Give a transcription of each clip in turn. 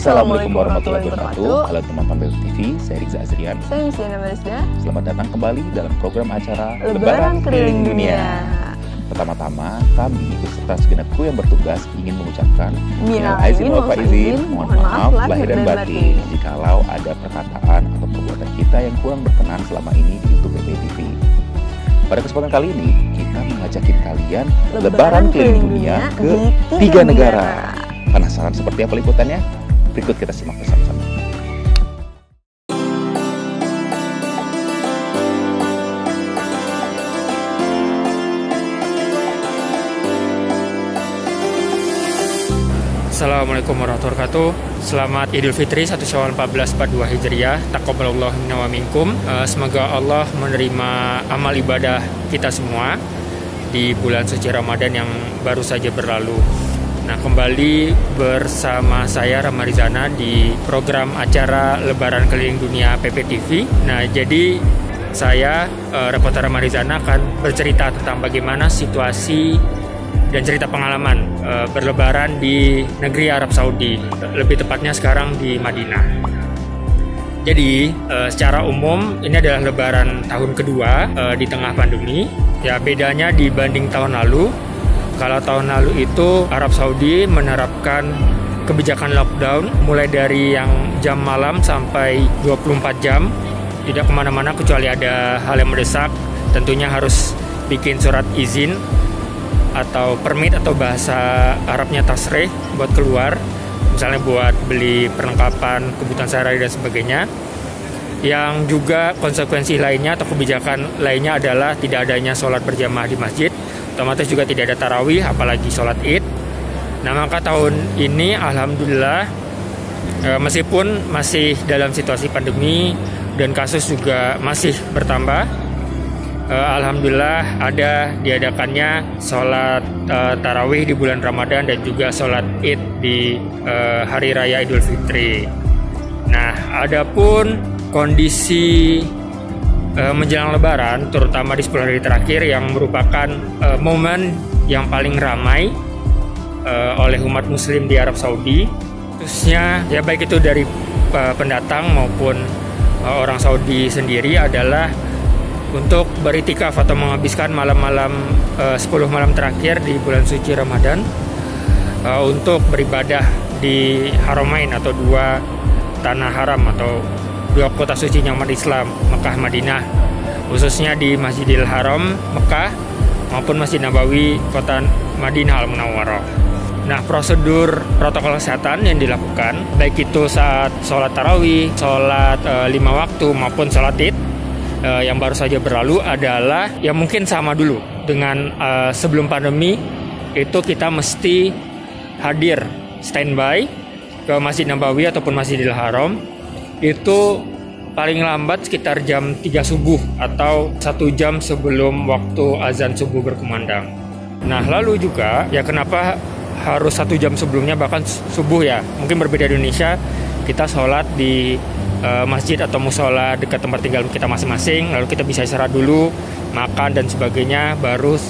Assalamualaikum warahmatullahi wabarakatuh. Halo teman Tampil TV, saya Riza Azrian. Saya Mislina Marisda. Selamat datang kembali dalam program acara Lebaran Keliling Dunia. Pertama-tama, kami beserta segenap kru yang bertugas ingin mengucapkan Minal aizin wal faizin, mohon maaf lahir dan batin jikalau ada perkataan atau perbuatan kita yang kurang berkenan selama ini di YouTube PPTV. Pada kesempatan kali ini, kita mengajakin kalian lebaran keliling dunia ke tiga negara. Penasaran seperti apa liputannya? Berikut kita simak bersama-sama. Assalamualaikum warahmatullahi wabarakatuh. Selamat Idul Fitri 1 Syawal 1442 Hijriah. Taqabbalallah minna wa minkum. Eh, Semoga Allah menerima amal ibadah kita semua Di bulan suci Ramadan yang baru saja berlalu Nah kembali bersama saya Ramarizana di program acara Lebaran Keliling Dunia PPTV Nah jadi saya eh, reporter Ramarizana akan bercerita tentang bagaimana situasi dan cerita pengalaman eh, berlebaran di negeri Arab Saudi, lebih tepatnya sekarang di Madinah. Jadi eh, secara umum ini adalah lebaran tahun kedua di tengah pandemi. Ya bedanya dibanding tahun lalu. Kalau tahun lalu itu Arab Saudi menerapkan kebijakan lockdown mulai dari yang jam malam sampai 24 jam. Tidak ke mana-mana kecuali ada hal yang mendesak. Tentunya harus bikin surat izin atau permit atau bahasa Arabnya tasrih buat keluar. Misalnya buat beli perlengkapan kebutuhan sehari dan sebagainya. Yang juga konsekuensi lainnya atau kebijakan lainnya adalah tidak adanya sholat berjamaah di masjid otomatis juga tidak ada tarawih apalagi sholat id nah maka tahun ini alhamdulillah eh, meskipun masih dalam situasi pandemi dan kasus juga masih bertambah Eh, Alhamdulillah ada diadakannya sholat eh, tarawih di bulan Ramadan dan juga sholat id di hari raya Idul Fitri. Nah, adapun kondisi eh, menjelang Lebaran, terutama di 10 hari terakhir yang merupakan eh, momen yang paling ramai eh, oleh umat Muslim di Arab Saudi, khususnya ya baik itu dari eh, pendatang maupun eh, orang Saudi sendiri adalah untuk beritikaf atau menghabiskan malam-malam eh, 10 malam terakhir di bulan suci Ramadan eh, untuk beribadah di Haramain atau dua tanah haram atau dua kota suci umat Islam Mekah Madinah khususnya di Masjidil Haram Mekah maupun Masjid Nabawi kota Madinah Al Munawwarah. Nah, prosedur protokol kesehatan yang dilakukan baik itu saat sholat tarawih, sholat eh, lima waktu maupun sholat id eh, yang baru saja berlalu adalah yang mungkin sama dulu dengan eh, sebelum pandemi itu kita mesti hadir standby ke Masjid Nabawi ataupun Masjidil Haram itu paling lambat sekitar jam 3 subuh atau satu jam sebelum waktu azan subuh berkumandang. Nah lalu juga ya kenapa harus satu jam sebelumnya bahkan subuh ya mungkin berbeda Indonesia kita sholat di uh, masjid atau musola dekat tempat tinggal kita masing-masing lalu kita bisa istirahat dulu makan dan sebagainya baru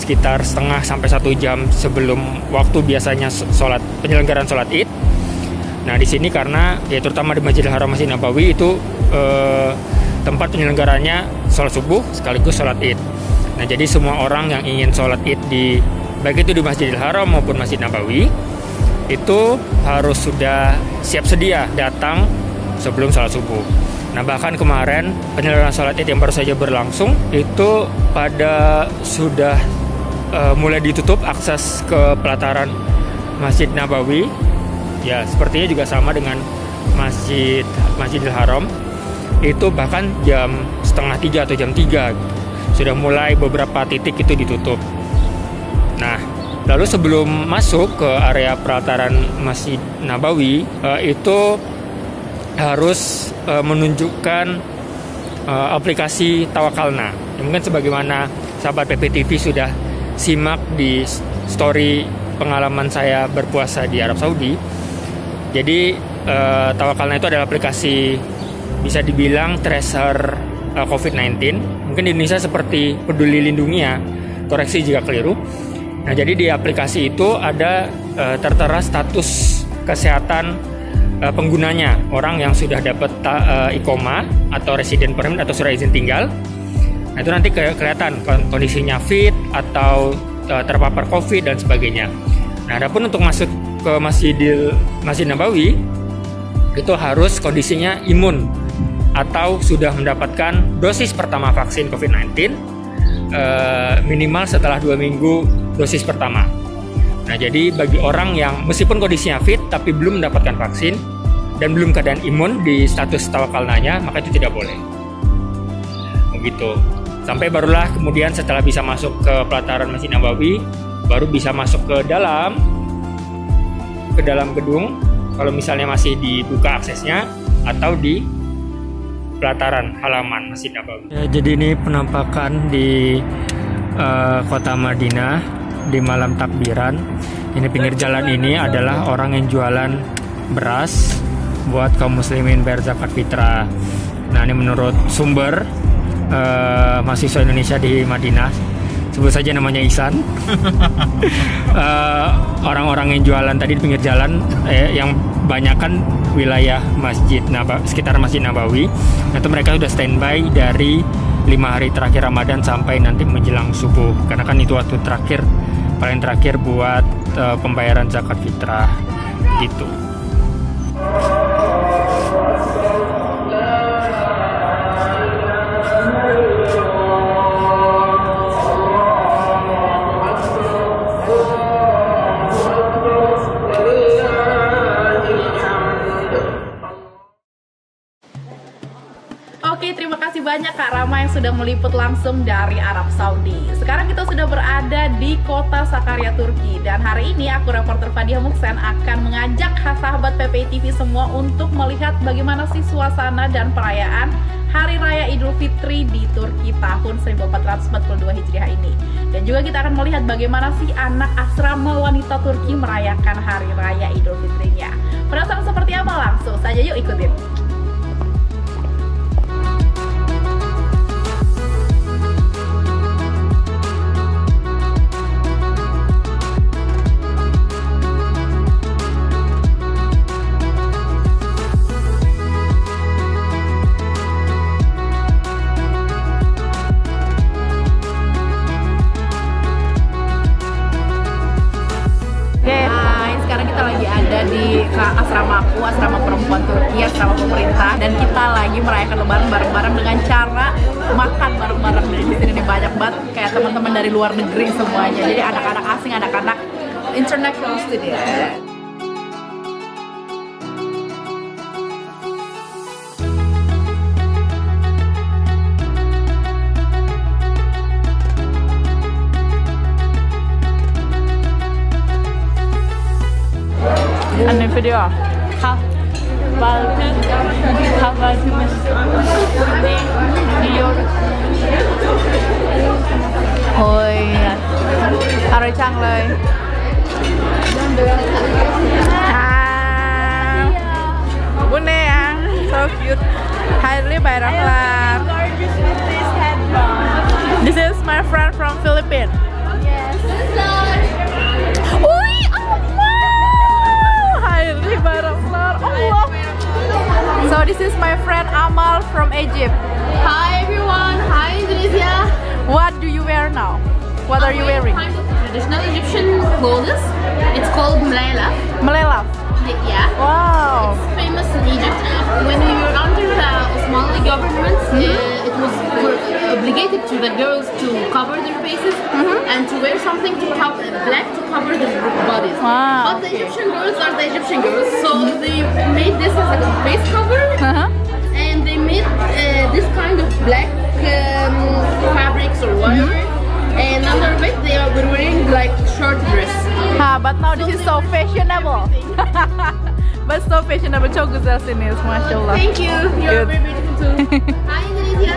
sekitar setengah sampai satu jam sebelum waktu biasanya sholat penyelenggaraan sholat id nah di sini karena ya terutama di Masjidil Haram Masjid Nabawi itu uh, tempat penyelenggaranya sholat subuh sekaligus sholat id nah jadi semua orang yang ingin sholat id di baik itu di Masjidil Haram maupun Masjid Nabawi itu harus sudah siap sedia datang sebelum sholat subuh. Nah bahkan kemarin penyelenggaraan sholat id yang baru saja berlangsung itu pada sudah uh, mulai ditutup akses ke pelataran Masjid Nabawi. Ya sepertinya juga sama dengan Masjid Masjidil Haram itu bahkan jam setengah tiga atau jam tiga sudah mulai beberapa titik itu ditutup. Nah Lalu sebelum masuk ke area pelataran Masjid Nabawi uh, itu harus uh, menunjukkan uh, aplikasi Tawakalna. Ya, mungkin sebagaimana sahabat PPTV sudah simak di story pengalaman saya berpuasa di Arab Saudi. Jadi uh, Tawakalna itu adalah aplikasi bisa dibilang tracer uh, COVID-19. Mungkin di Indonesia seperti Peduli Lindungi ya. Koreksi jika keliru Nah, jadi di aplikasi itu ada uh, tertera status kesehatan uh, penggunanya, orang yang sudah dapat uh, ikoma atau resident permanent atau surat izin tinggal. Nah, itu nanti ke kelihatan kondisinya fit atau terpapar COVID dan sebagainya. Nah, adapun untuk masuk ke Masjidil Masjid Nabawi itu harus kondisinya imun atau sudah mendapatkan dosis pertama vaksin COVID-19 uh, minimal setelah dua minggu dosis pertama. Nah, jadi bagi orang yang meskipun kondisinya fit tapi belum mendapatkan vaksin dan belum keadaan imun di status tawakalnanya, maka itu tidak boleh. Begitu. Sampai barulah kemudian setelah bisa masuk ke pelataran Masjid Nabawi, baru bisa masuk ke dalam ke dalam gedung kalau misalnya masih dibuka aksesnya atau di pelataran halaman Masjid Nabawi. Ya, jadi ini penampakan di uh, kota Madinah di malam takbiran. Ini pinggir jalan ini adalah orang yang jualan beras buat kaum muslimin bayar zakat fitrah. Nah ini menurut sumber uh, mahasiswa Indonesia di Madinah sebut saja namanya Isan uh, orang-orang yang jualan tadi di pinggir jalan eh, yang banyak kan wilayah masjid Nabawi, sekitar masjid Nabawi. Itu mereka sudah standby dari lima hari terakhir Ramadan sampai nanti menjelang subuh. Karena kan itu waktu terakhir paling terakhir buat uh, pembayaran zakat fitrah. Gitu. Sudah meliput langsung dari Arab Saudi. Sekarang kita sudah berada di kota Sakarya, Turki. Dan hari ini aku reporter Fadia Muksen akan mengajak sahabat PPI TV semua untuk melihat bagaimana sih suasana dan perayaan Hari Raya Idul Fitri di Turki tahun 1442 Hijriah ini. Dan juga kita akan melihat bagaimana sih anak asrama wanita Turki merayakan Hari Raya Idul Fitrinya. Penasaran seperti apa? Langsung saja yuk ikutin. Teman-teman dari luar negeri semuanya. Jadi anak-anak asing anak-anak international student. Yung video? Balkan? Ha? Balkan? New York? โอ้ยอร่อยจังเลยฮ่าบุญเนี่ย so cute Hai Li Bayram Lar This is my friend from Philippines From Egypt Hi everyone Hi Indonesia What do you wear now? What are you wearing? Kind of traditional Egyptian clothes. It's called Mlaila. Mlaila? Yeah. Wow. It's famous in Egypt. When we were under the Osmanli government, mm -hmm. it was obligated to the girls to cover their faces mm -hmm. and to wear something to cover black to cover their bodies. Wow. But the Egyptian girls are the Egyptian girls, so they made this as a face cover, uh -huh and they made uh, this kind of black um, fabrics or whatever. Mm -hmm. And under it, they are wearing like short dress. Ha, but now this is so fashionable. but so fashionable. Çok güzelsiniz, maşallah. Thank you. You are very beautiful too. Hi Indonesia.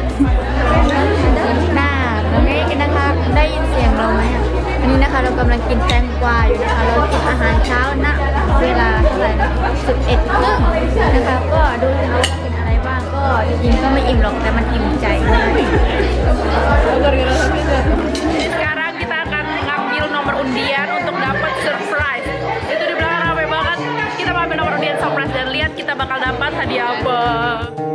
น่าตรงนี้นะคะได้ยินเสียงเราไหมอันนี้นะคะเรากำลังกินแตงกวาอยู่นะคะเรากินอาหารเช้าณเวลาเท่าไหร่นะ11ครึ่งนะคะก็ดูสิคะ ร่อยจริงก็ไม่อิ่มหรอกแต่มันอิ่มใจ Sekarang kita akan ngambil nomor undian untuk dapat surprise. Itu di belakang rame banget. Kita mau ambil nomor undian surprise dan lihat kita bakal dapat hadiah apa.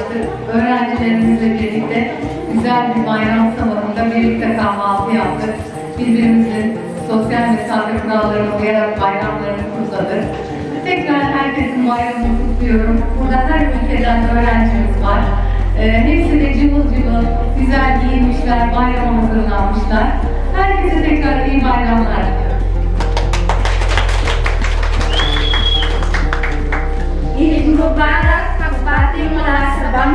Bayrama ulaştık. Öğrencilerimizle birlikte güzel bir bayram sabahında birlikte kahvaltı yaptık. Birbirimizin sosyal mesafe kurallarına uyarak bayramlarını kutladık. Tekrar herkesin bayramını kutluyorum. Burada her ülkeden öğrencimiz var. Ee, hepsi de cıvıl cıvıl, güzel giyinmişler, bayrama hazırlanmışlar. Herkese tekrar iyi bayramlar